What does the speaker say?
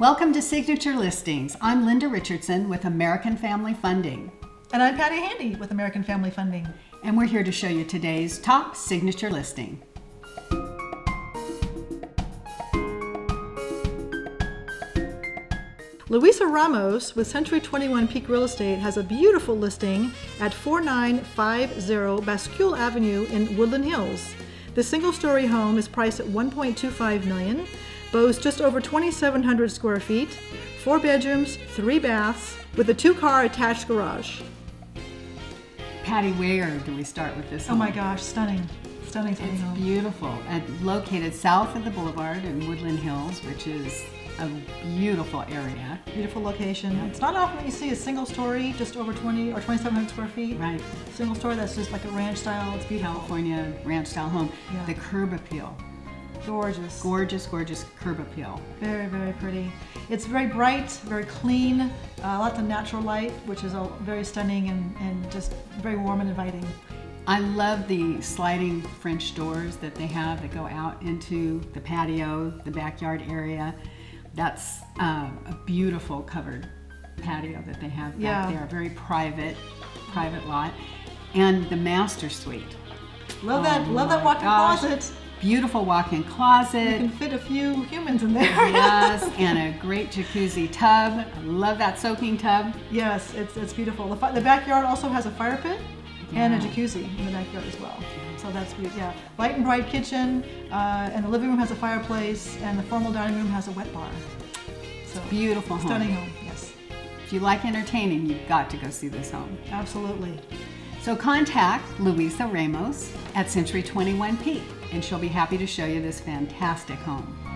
Welcome to Signature Listings. I'm Linda Richardson with American Family Funding. And I'm Patty Handy with American Family Funding. And we're here to show you today's top signature listing. Luisa Ramos with Century 21 Peak Real Estate has a beautiful listing at 4950 Bascule Avenue in Woodland Hills. The single story home is priced at 1.25 million, boasts just over 2,700 square feet, four bedrooms, three baths, with a two car attached garage. Patty, where do we start with this Oh home? my gosh, stunning. Stunning, stunning It's home. beautiful. And located south of the boulevard in Woodland Hills, which is a beautiful area. Beautiful location. It's not often that you see a single story just over 20 or 2,700 square feet. Right. Single story that's just like a ranch style. It's beautiful. California ranch style home. Yeah. The curb appeal. Gorgeous. Gorgeous, gorgeous curb appeal. Very, very pretty. It's very bright, very clean, uh, lots of natural light, which is all very stunning and, and just very warm and inviting. I love the sliding French doors that they have that go out into the patio, the backyard area. That's uh, a beautiful covered patio that they have back Yeah. there. Very private, private lot. And the master suite. Love that, Oh love that walk-in closet. Beautiful walk-in You closet. can fit a few humans in there. yes, and a great jacuzzi tub. I love that soaking tub. yes, it's, it's beautiful. The, the backyard also has a fire pit and a jacuzzi in the backyard as well. So that's beautiful. Yeah, light and bright kitchen, uh, and the living room has a fireplace, and the formal dining room has a wet bar. So Beautiful home. stunning home. Yes, If you like entertaining, you've got to go see this home. absolutely. So contact Luisa Ramos at Century 21 Peak, and she'll be happy to show you this fantastic home.